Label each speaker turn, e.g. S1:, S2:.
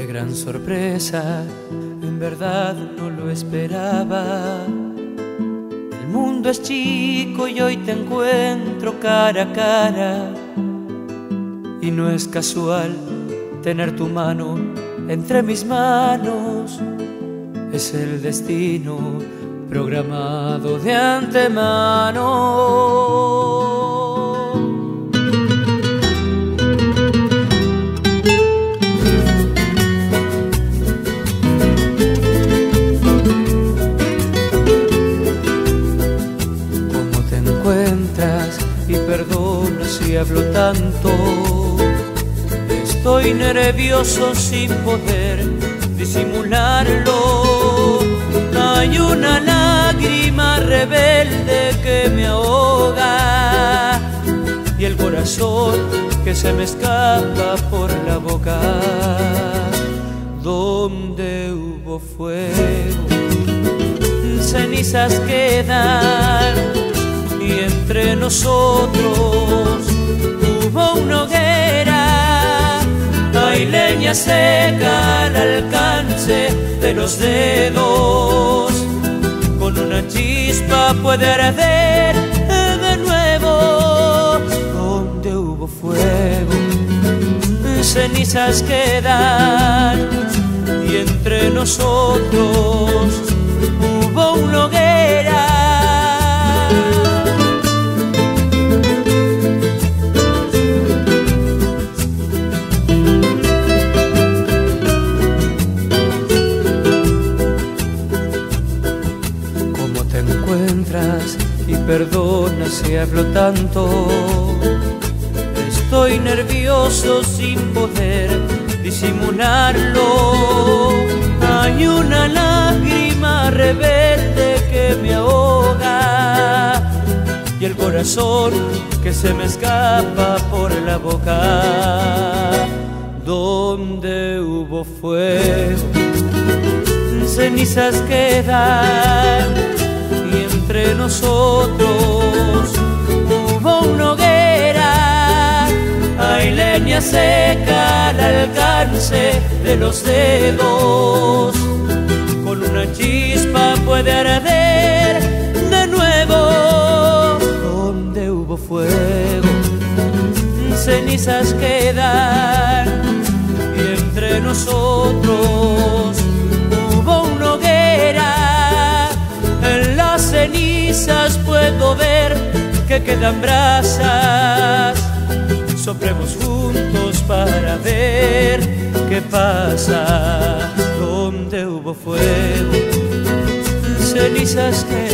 S1: Qué gran sorpresa, en verdad no lo esperaba. El mundo es chico y hoy te encuentro cara a cara. Y no es casual tener tu mano entre mis manos. Es el destino programado de antemano. Perdona si hablo tanto. Estoy nervioso sin poder disimularlo. Hay una lágrima rebelde que me ahoga y el corazón que se me escapa por la boca. Donde hubo fuego, cenizas quedan entre nosotros. Hubo una hoguera, hay leña seca al alcance de los dedos, con una chispa puede arder de nuevo, donde hubo fuego, cenizas quedan, y entre nosotros y perdona si hablo tanto. Estoy nervioso sin poder disimularlo. Hay una lágrima rebelde que me ahoga y el corazón que se me escapa por la boca. Donde hubo fuego, cenizas quedan nosotros. Hubo una hoguera, hay leña seca al alcance de los dedos, con una chispa puede arder de nuevo, donde hubo fuego, cenizas quedan cenizas puedo ver que quedan brasas. Sopremos juntos para ver qué pasa. Donde hubo fuego, cenizas que